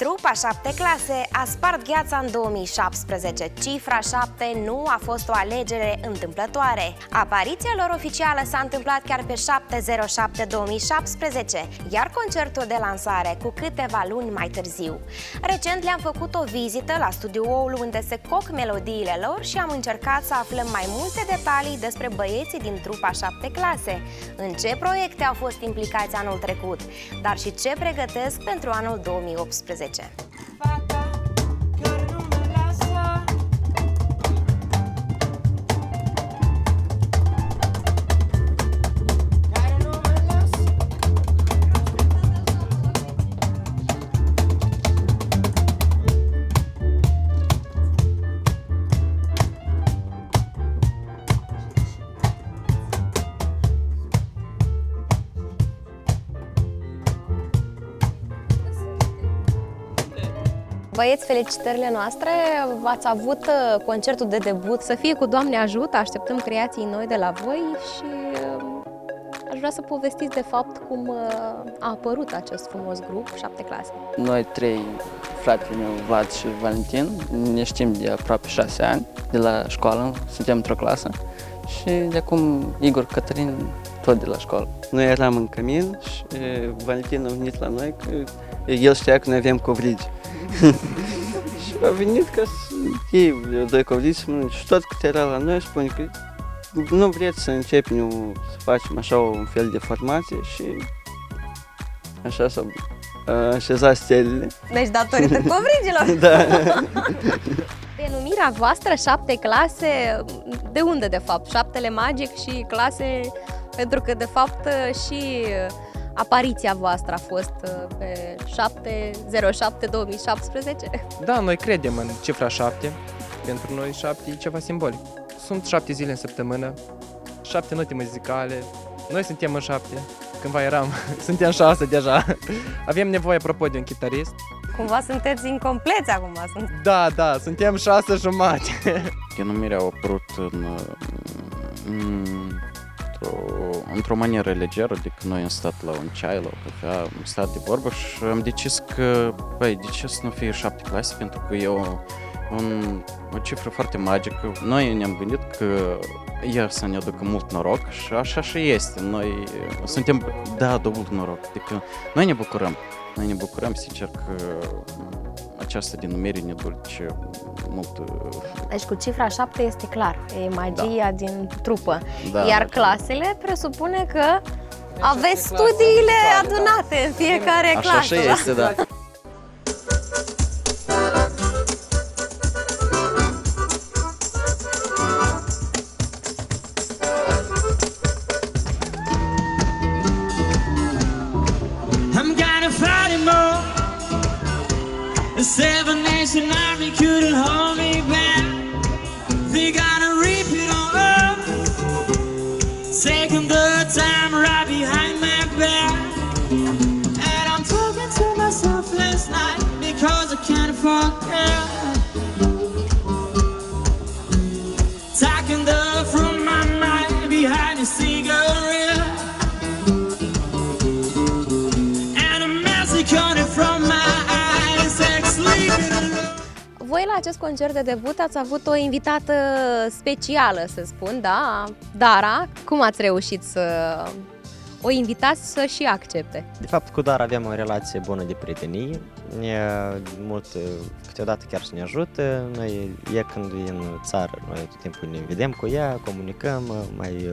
Trupa 7 clase a spart gheața în 2017. Cifra 7 nu a fost o alegere întâmplătoare. Apariția lor oficială s-a întâmplat chiar pe 707-2017, iar concertul de lansare cu câteva luni mai târziu. Recent le-am făcut o vizită la studioul unde se coc melodiile lor și am încercat să aflăm mai multe detalii despre băieții din Trupa 7 clase, în ce proiecte au fost implicați anul trecut, dar și ce pregătesc pentru anul 2018. Fata Băieți, felicitările noastre! Ați avut uh, concertul de debut. Să fie cu Doamne ajută! Așteptăm creații noi de la voi și uh, aș vrea să povestiți de fapt cum uh, a apărut acest frumos grup, șapte clase. Noi trei, fratele meu, Vlad și Valentin, ne știm de aproape șase ani, de la școală, suntem într-o clasă și de acum Igor Cătălin tot de la școală. Noi eram în cămin și Valentin a venit la noi că el știa că noi avem covrigi. Și a venit ca să iei doi covrici și tot cât era la noi spune că nu vreți să începem să facem așa un fel de formație și așa să așeza stelele. Deci datorită covrigilor? da. Denumirea voastră, șapte clase, de unde de fapt? Șaptele magic și clase, pentru că de fapt și apariția voastră a fost uh, pe 7-07-2017? Da, noi credem în cifra 7. Pentru noi 7 e ceva simbolic. Sunt 7 zile în săptămână, 7 note muzicale, noi suntem în 7, cândva eram, suntem 6 deja. Avem nevoie, apropo, de un chitarist. Cumva sunteți incompleți acum. Sunt... Da, da, suntem 6 jumate. Denumirea a apărut în, în într-o, într-o manieră legeră, adică noi am stat la un ceai, la o cafea, am stat de vorbă și am decis că, băi, de ce să nu fie șapte clase? Pentru că e o, un, o cifră foarte magică. Noi ne-am gândit că ea să ne aducă mult noroc și așa și este. Noi suntem, da, de mult noroc. Adică noi ne bucurăm. Noi ne bucurăm, sincer, că această denumire ne duce mult... Uh, deci cu cifra 7 este clar, e magia da. din trupă. Da, Iar da. clasele presupune că deci aveți studiile adunate în fiecare Așa clasă. Așa este, da. Acest concert de debut ați avut o invitată specială, să spun, da? Dara, cum ați reușit să o invitați să și accepte? De fapt, cu Dara avem o relație bună de prietenie, e mult, câteodată chiar să ne ajută, noi, e când e în țară, noi tot timpul ne vedem cu ea, comunicăm, mai,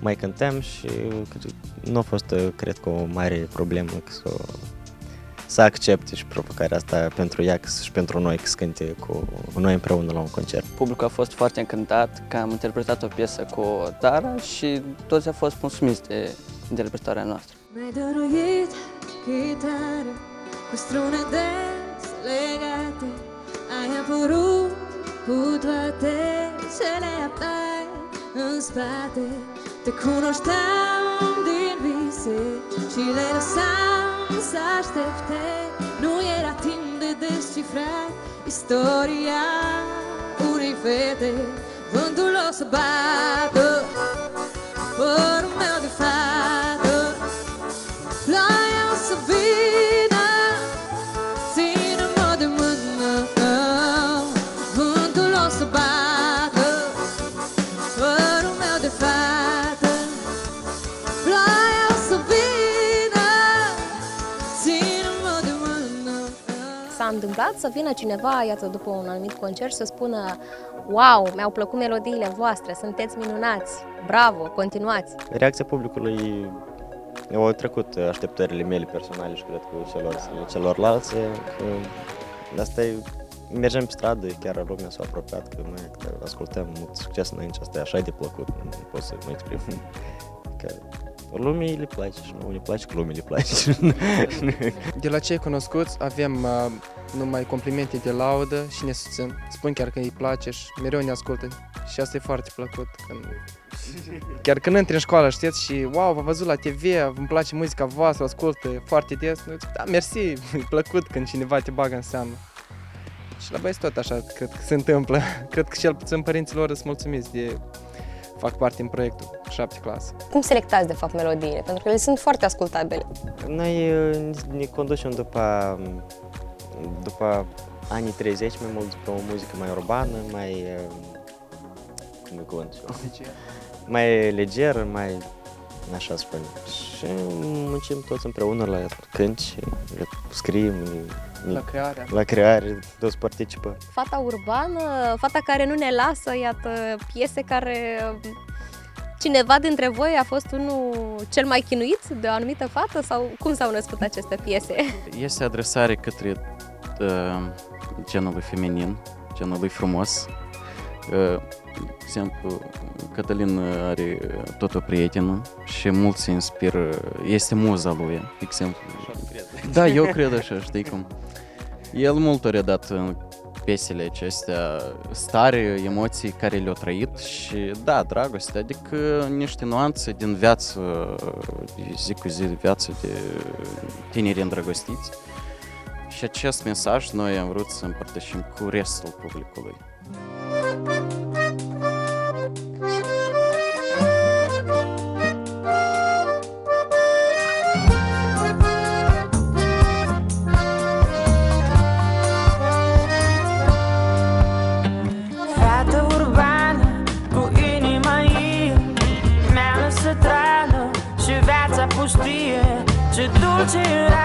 mai cântăm și nu a fost, cred că, o mare problemă să să accepte și provocarea asta pentru ea și pentru noi să cânte cu noi împreună la un concert. Publicul a fost foarte încântat că am interpretat o piesă cu Dara și toți au fost mulțumiți de interpretarea noastră. Mi-ai dăruit chitară cu strune deslegate Ai apărut cu toate cele aptai în spate Te cunoșteam din vise și le lăsam să aștepte Nu era timp de descifrat Istoria unei fete. Vântul o să bată Părul meu de fată întâmplat să vină cineva, iată, după un anumit concert, să spună Wow, mi-au plăcut melodiile voastre, sunteți minunați, bravo, continuați! Reacția publicului au trecut așteptările mele personale și cred că celor, celorlalți, că asta e mergem pe stradă, chiar lumea s-a apropiat, că noi ascultăm mult succes înainte, asta e așa de plăcut, nu pot să mă exprim. Că lumii le place și nu le place că lumii le place. De la cei cunoscuți avem uh, numai complimente de laudă și ne susțin. Spun chiar că îi place și mereu ne ascultă. Și asta e foarte plăcut. Când... Chiar când intri în școală, știți, și wow, v-am văzut la TV, îmi place muzica voastră, ascultă foarte des. Da, mersi, e plăcut când cineva te bagă în seamă. Și la băieți tot așa, cred că se întâmplă. Cred că cel puțin părinților sunt mulțumiți de fac parte din proiectul 7 clasă. Cum selectați, de fapt, melodiile? Pentru că ele sunt foarte ascultabile. Noi uh, ne conducem după, după anii 30, mai mult după o muzică mai urbană, mai... Uh, cum e cuvântul? Mai leger, mai așa spun. Și muncim toți împreună la cânti, scriem, la creare. La creare, toți participă. Fata urbană, fata care nu ne lasă, iată, piese care cineva dintre voi a fost unul cel mai chinuit de o anumită fată sau cum s-au născut aceste piese? Este adresare către uh, genul feminin, genul frumos. Uh, de exemplu, Cătălin are tot o prietenă și mult se inspiră, este muza lui, de exemplu. Da, eu cred așa, știi cum. El mult a redat în piesele acestea stare, emoții care le-au trăit și da, dragoste, adică niște nuanțe din viață, zi cu zi, viață de tineri îndrăgostiți. Și acest mesaj noi am vrut să împărtășim cu restul publicului. to I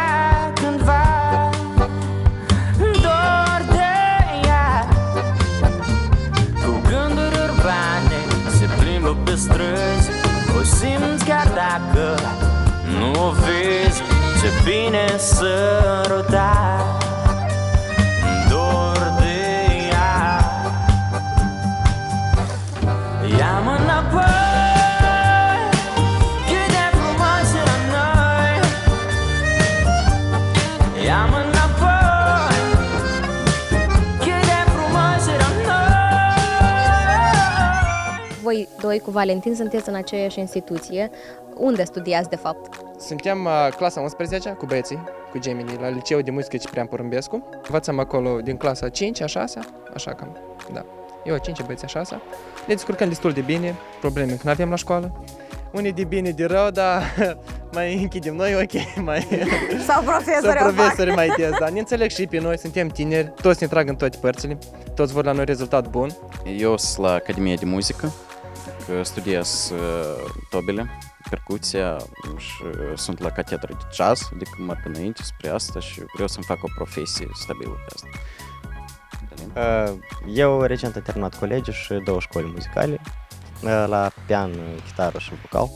voi doi cu Valentin sunteți în aceeași instituție. Unde studiați, de fapt? Suntem uh, clasa 11 cu băieții, cu Gemini, la Liceul de Muzică Ciprian Porumbescu. Învățăm acolo din clasa 5 a 6 așa cam, da. Eu a 5 băieți a 6 Ne descurcăm destul de bine, probleme că nu avem la școală. Unii de bine, de rău, dar mai închidem noi ok, mai... Sau profesori Sau profesori mai des, da. Ne înțeleg și pe noi, suntem tineri, toți ne trag în toate părțile, toți vor la noi rezultat bun. Eu sunt la Academia de Muzică, studiez tobele, percuția și sunt la catedră de jazz, adică merg înainte spre asta și vreau să-mi fac o profesie stabilă pe asta. Eu recent am terminat colegiul și două școli muzicale, la pian, chitară și vocal,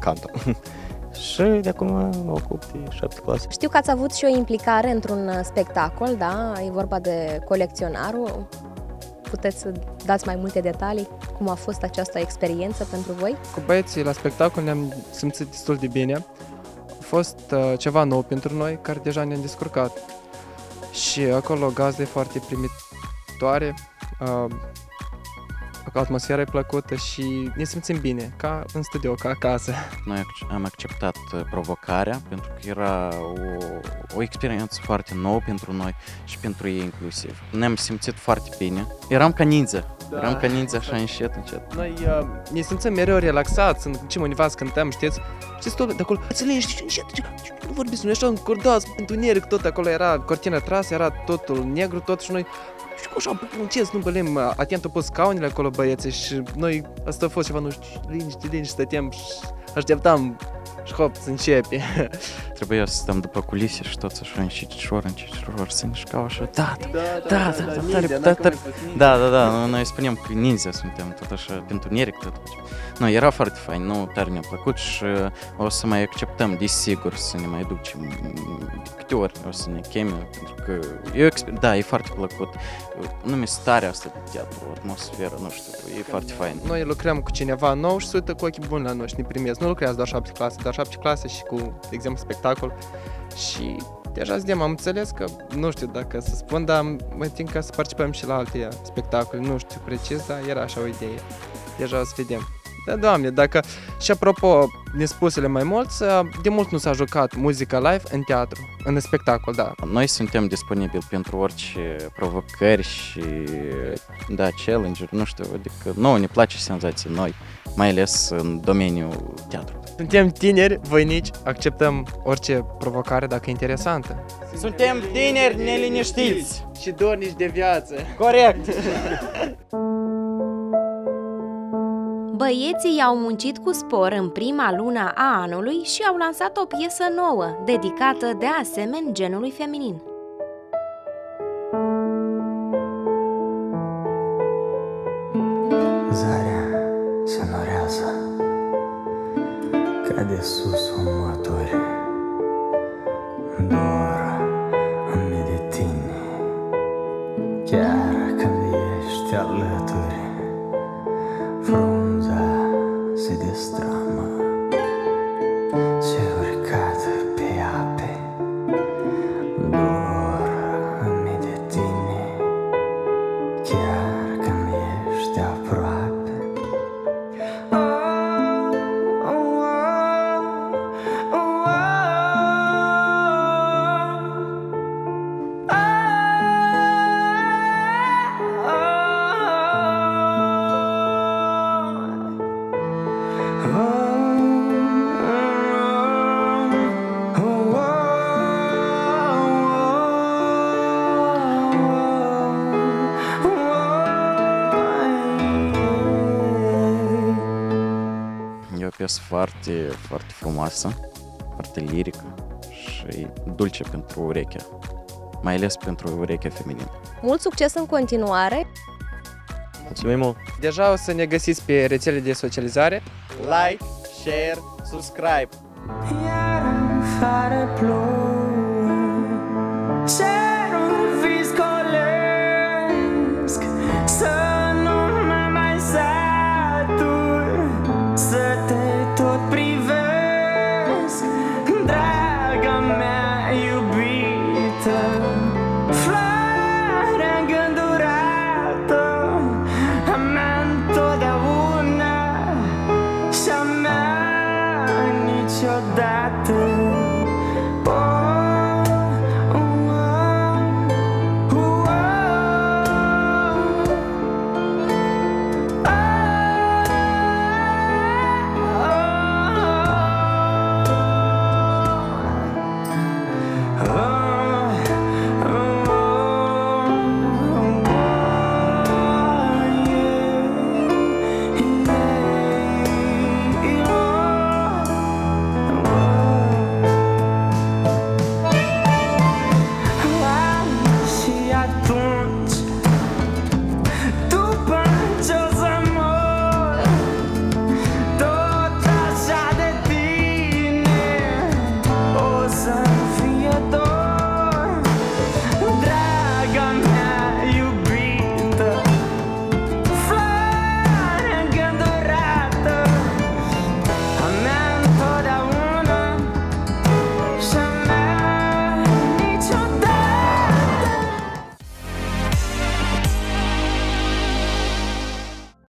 canto. și de acum mă ocup de șapte clase. Știu că ați avut și o implicare într-un spectacol, da? E vorba de colecționarul puteți să dați mai multe detalii? Cum a fost această experiență pentru voi? Cu băieții la spectacol ne-am simțit destul de bine. A fost uh, ceva nou pentru noi, care deja ne-am descurcat. Și acolo gazde foarte primitoare, uh, atmosfera e plăcută și ne simțim bine, ca în studio, ca acasă. Noi am acceptat uh, provocarea pentru că era o, o experiență foarte nouă pentru noi și pentru ei inclusiv. Ne-am simțit foarte bine. Eram ca ninja. Da. Eram ca ninja așa încet, încet. Noi uh, ne simțim mereu relaxați, în ce undeva să cântăm, știți? Știți tot de acolo, ați liniști, încet, nu vorbiți, noi așa încordați, întuneric, tot acolo era cortina trasă, era totul negru, tot și noi și cu așa muncesc, nu bălem atentă pe scaunele acolo băieții și noi, asta a fost ceva, nu știu, liniște, liniște, stăteam și așteptam și hop, să începe. Trebuia să stăm după culise și toți așa încetșor, încetșor, să ne șcau așa, da, da, da, da, da, tare, da, tare, da, da, da, noi spunem că ninja suntem, tot așa, pentru neric, tot Nu, era foarte fain, nu, tare ne-a plăcut și o să mai acceptăm, desigur, să ne mai ducem câte ori o să ne cheme, pentru că eu, da, e foarte plăcut. Nu mi starea asta de teatru, atmosferă, nu știu, e foarte fain. Noi lucrăm cu cineva nou și se uită cu ochii buni la noi și ne primesc. Nu lucrează doar șapte clase, doar șapte clase și cu, de exemplu, spectacol. Și deja suntem, am înțeles că, nu știu dacă să spun, dar mă tin ca să participăm și la alte spectacole, nu știu precis, dar era așa o idee. Deja o să vedem. Da, doamne, dacă... Și apropo, nespusele mai mulți, de mult nu s-a jucat muzica live în teatru, în spectacol, da. Noi suntem disponibili pentru orice provocări și, da, challenge-uri, nu știu, adică nouă ne place senzații noi, mai ales în domeniul teatru. Suntem tineri, voinici, acceptăm orice provocare dacă e interesantă. Suntem tineri neliniștiți și dornici de viață. Corect! Băieții au muncit cu spor în prima lună a anului și au lansat o piesă nouă, dedicată de asemenea genului feminin. Ca de sus următori Dor în mii de tine. Chiar când ești alături Frunza se destramă E o piesă foarte, foarte frumoasă, foarte lirică și dulce pentru urechea, mai ales pentru urechea feminină. Mult succes în continuare! Mulțumim mult! Deja o să ne găsiți pe rețele de socializare. Like, share, subscribe! Iar afară plouă